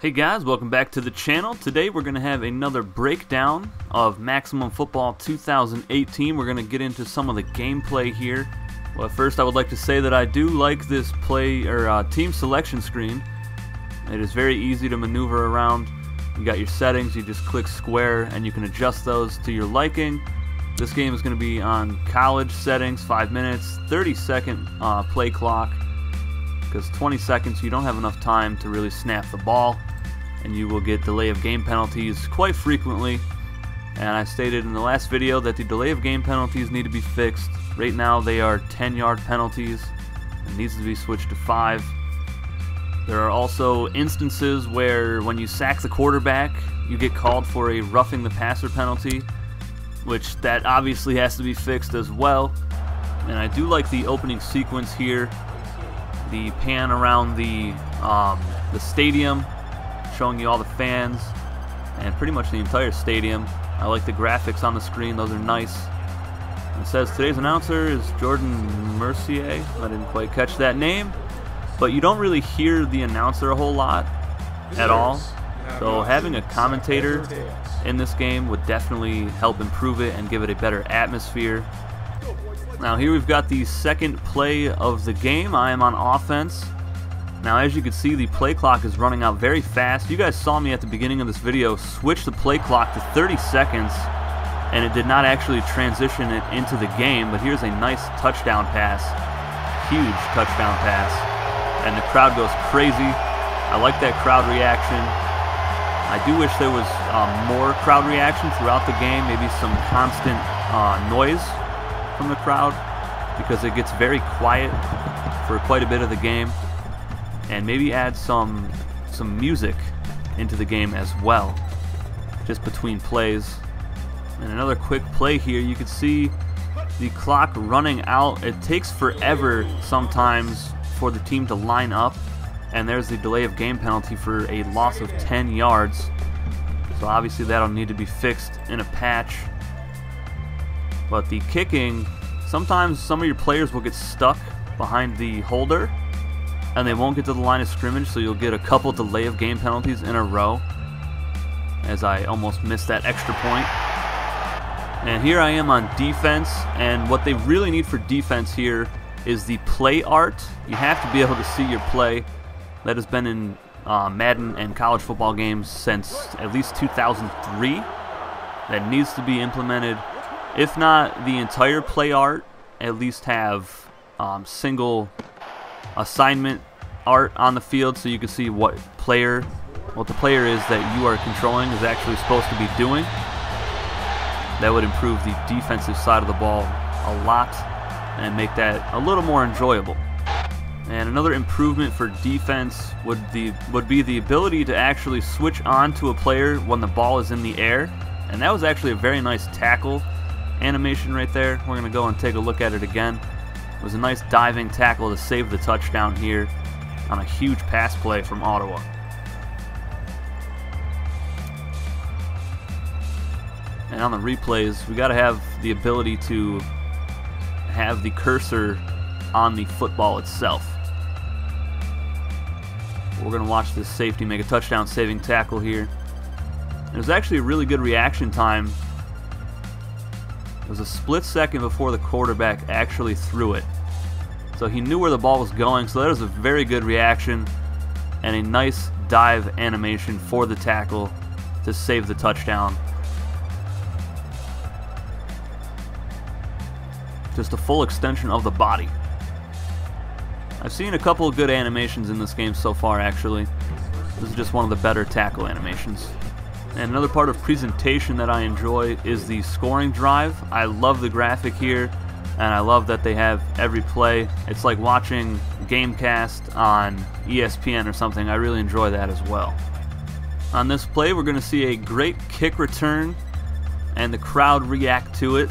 Hey guys, welcome back to the channel. Today we're going to have another breakdown of Maximum Football 2018. We're going to get into some of the gameplay here. Well, first I would like to say that I do like this play or uh, team selection screen. It is very easy to maneuver around. You got your settings, you just click square and you can adjust those to your liking. This game is going to be on college settings, 5 minutes, 30 second uh, play clock because 20 seconds you don't have enough time to really snap the ball and you will get delay of game penalties quite frequently. And I stated in the last video that the delay of game penalties need to be fixed. Right now they are 10 yard penalties and needs to be switched to 5. There are also instances where when you sack the quarterback, you get called for a roughing the passer penalty, which that obviously has to be fixed as well. And I do like the opening sequence here, the pan around the um, the stadium showing you all the fans and pretty much the entire stadium. I like the graphics on the screen, those are nice. It says today's announcer is Jordan Mercier. I didn't quite catch that name, but you don't really hear the announcer a whole lot at all. So having a commentator in this game would definitely help improve it and give it a better atmosphere. Now here we've got the second play of the game. I am on offense. Now as you can see the play clock is running out very fast. You guys saw me at the beginning of this video switch the play clock to 30 seconds and it did not actually transition it into the game but here's a nice touchdown pass. Huge touchdown pass and the crowd goes crazy. I like that crowd reaction. I do wish there was um, more crowd reaction throughout the game, maybe some constant uh, noise from the crowd because it gets very quiet for quite a bit of the game and maybe add some some music into the game as well just between plays. And another quick play here you can see the clock running out. It takes forever sometimes for the team to line up and there's the delay of game penalty for a loss of 10 yards. So obviously that'll need to be fixed in a patch. But the kicking sometimes some of your players will get stuck behind the holder and they won't get to the line of scrimmage, so you'll get a couple delay of game penalties in a row. As I almost missed that extra point. And here I am on defense, and what they really need for defense here is the play art. You have to be able to see your play. That has been in uh, Madden and college football games since at least 2003. That needs to be implemented. If not the entire play art, at least have um, single assignment art on the field so you can see what player, what the player is that you are controlling is actually supposed to be doing. That would improve the defensive side of the ball a lot and make that a little more enjoyable. And another improvement for defense would the would be the ability to actually switch on to a player when the ball is in the air. And that was actually a very nice tackle animation right there. We're going to go and take a look at it again. It was a nice diving tackle to save the touchdown here on a huge pass play from Ottawa. And on the replays, we got to have the ability to have the cursor on the football itself. We're going to watch this safety make a touchdown saving tackle here. It was actually a really good reaction time was a split second before the quarterback actually threw it. So he knew where the ball was going, so that was a very good reaction and a nice dive animation for the tackle to save the touchdown. Just a full extension of the body. I've seen a couple of good animations in this game so far, actually. This is just one of the better tackle animations. And another part of presentation that I enjoy is the scoring drive. I love the graphic here, and I love that they have every play. It's like watching Gamecast on ESPN or something. I really enjoy that as well. On this play, we're going to see a great kick return, and the crowd react to it.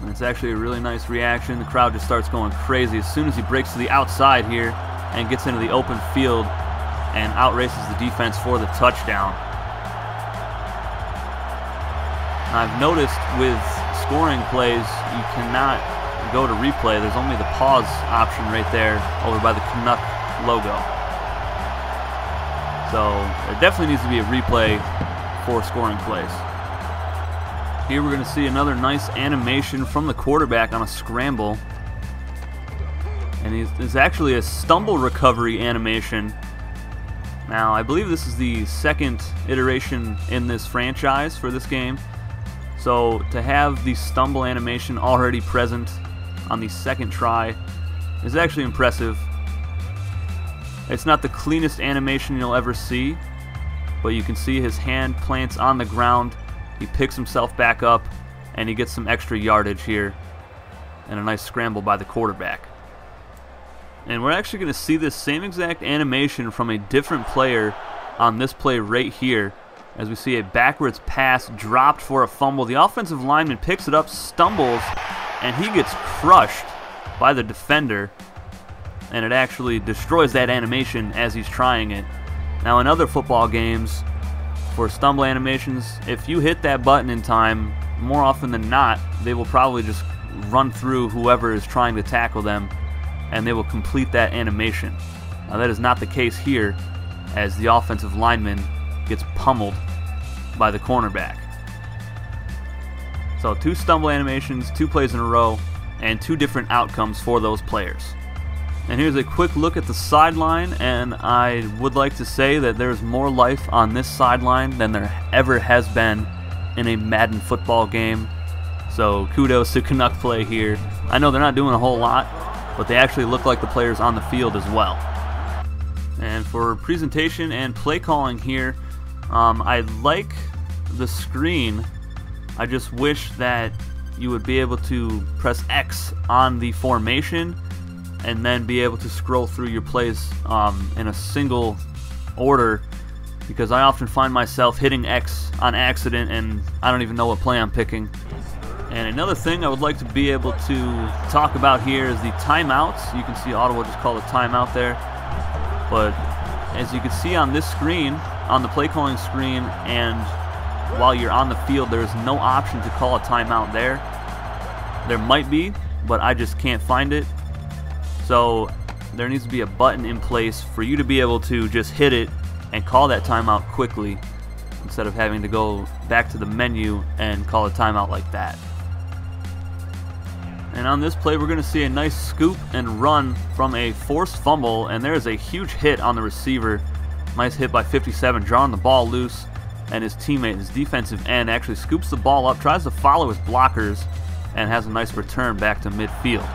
And it's actually a really nice reaction. The crowd just starts going crazy as soon as he breaks to the outside here and gets into the open field and outraces the defense for the touchdown. I've noticed with scoring plays, you cannot go to replay. There's only the pause option right there over by the Canuck logo. So there definitely needs to be a replay for scoring plays. Here we're going to see another nice animation from the quarterback on a scramble. And it's actually a stumble recovery animation. Now, I believe this is the second iteration in this franchise for this game. So to have the stumble animation already present on the second try is actually impressive. It's not the cleanest animation you'll ever see, but you can see his hand plants on the ground. He picks himself back up, and he gets some extra yardage here, and a nice scramble by the quarterback. And we're actually going to see this same exact animation from a different player on this play right here. As we see a backwards pass dropped for a fumble. The offensive lineman picks it up, stumbles, and he gets crushed by the defender. And it actually destroys that animation as he's trying it. Now, in other football games, for stumble animations, if you hit that button in time, more often than not, they will probably just run through whoever is trying to tackle them and they will complete that animation. Now that is not the case here as the offensive lineman gets pummeled by the cornerback. So two stumble animations, two plays in a row, and two different outcomes for those players. And here's a quick look at the sideline, and I would like to say that there's more life on this sideline than there ever has been in a Madden football game. So kudos to Canuck play here. I know they're not doing a whole lot, but they actually look like the players on the field as well. And for presentation and play calling here, um, I like the screen. I just wish that you would be able to press X on the formation and then be able to scroll through your plays um, in a single order because I often find myself hitting X on accident and I don't even know what play I'm picking. And another thing I would like to be able to talk about here is the timeouts. You can see Ottawa just called a timeout there. But as you can see on this screen, on the play calling screen, and while you're on the field, there is no option to call a timeout there. There might be, but I just can't find it. So there needs to be a button in place for you to be able to just hit it and call that timeout quickly instead of having to go back to the menu and call a timeout like that. And on this play, we're going to see a nice scoop and run from a forced fumble, and there's a huge hit on the receiver. Nice hit by 57, drawing the ball loose, and his teammate, his defensive end, actually scoops the ball up, tries to follow his blockers, and has a nice return back to midfield.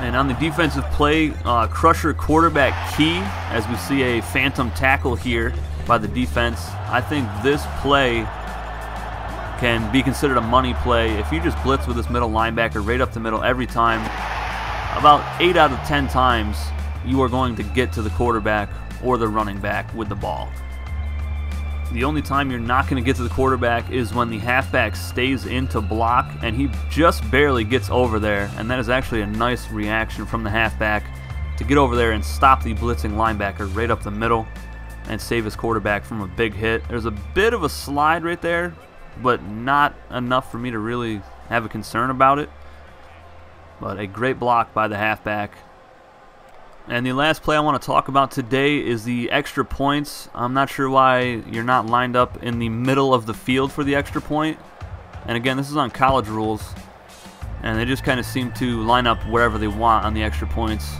And on the defensive play, uh, Crusher quarterback key, as we see a phantom tackle here by the defense. I think this play can be considered a money play. If you just blitz with this middle linebacker right up the middle every time, about 8 out of 10 times you are going to get to the quarterback or the running back with the ball. The only time you're not going to get to the quarterback is when the halfback stays in to block and he just barely gets over there. And that is actually a nice reaction from the halfback to get over there and stop the blitzing linebacker right up the middle and save his quarterback from a big hit. There's a bit of a slide right there, but not enough for me to really have a concern about it. But a great block by the halfback. And the last play I want to talk about today is the extra points. I'm not sure why you're not lined up in the middle of the field for the extra point. And again, this is on college rules. And they just kind of seem to line up wherever they want on the extra points.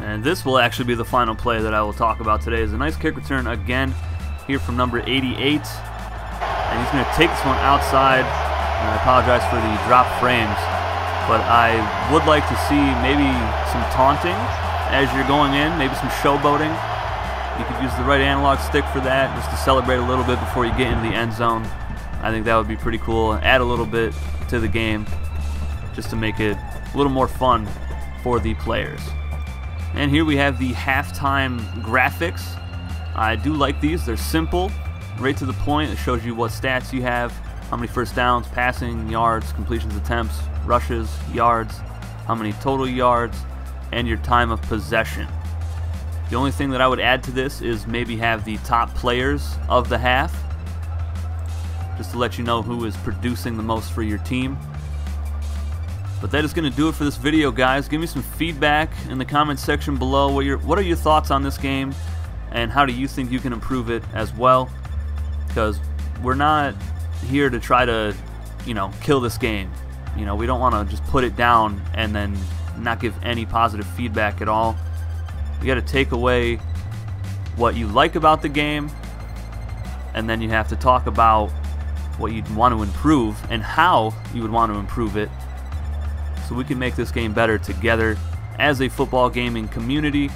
And this will actually be the final play that I will talk about today. is a nice kick return again here from number 88 and he's going to take this one outside. And I apologize for the drop frames, but I would like to see maybe some taunting as you're going in, maybe some showboating. You could use the right analog stick for that, just to celebrate a little bit before you get into the end zone. I think that would be pretty cool. And add a little bit to the game, just to make it a little more fun for the players. And here we have the halftime graphics. I do like these. They're simple right to the point. It shows you what stats you have, how many first downs, passing yards, completions attempts, rushes, yards, how many total yards, and your time of possession. The only thing that I would add to this is maybe have the top players of the half, just to let you know who is producing the most for your team. But that is going to do it for this video, guys. Give me some feedback in the comments section below. What, your, what are your thoughts on this game? and how do you think you can improve it as well? Because we're not here to try to, you know, kill this game. You know, we don't want to just put it down and then not give any positive feedback at all. You got to take away what you like about the game, and then you have to talk about what you'd want to improve and how you would want to improve it so we can make this game better together as a football gaming community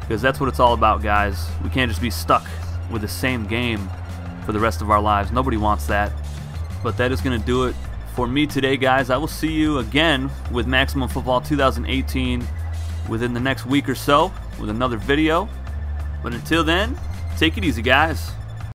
because that's what it's all about, guys. We can't just be stuck with the same game for the rest of our lives. Nobody wants that. But that is going to do it for me today, guys. I will see you again with Maximum Football 2018 within the next week or so with another video. But until then, take it easy, guys.